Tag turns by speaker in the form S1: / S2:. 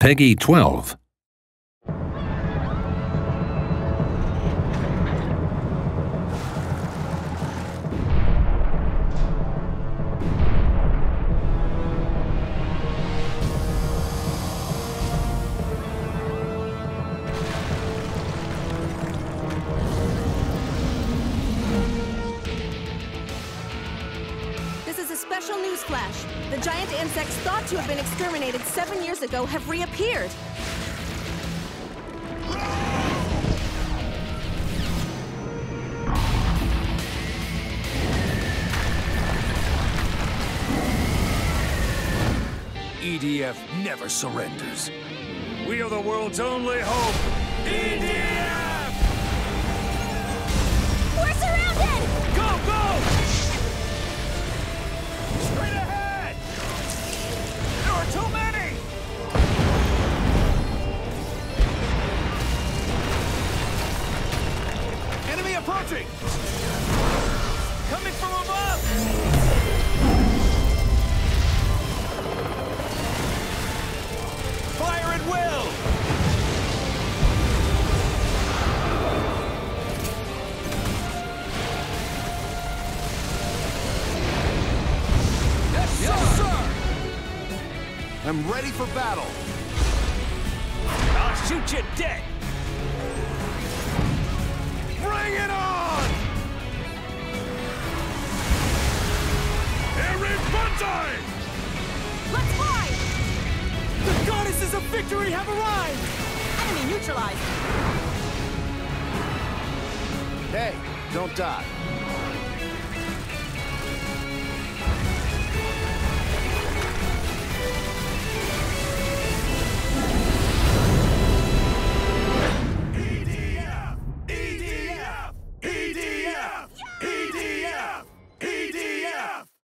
S1: Peggy 12.
S2: Special news flash. The giant insects thought to have been exterminated seven years ago have reappeared.
S3: EDF never surrenders. We are the world's only hope. EDF! Approaching! Coming from above! Fire at will! Yes, yes sir!
S4: I'm ready for battle.
S3: I'll shoot you dead! Bring it on! Aaron Buntai!
S2: Let's fly!
S3: The goddesses of victory have arrived!
S2: Enemy neutralized.
S4: Hey, don't die.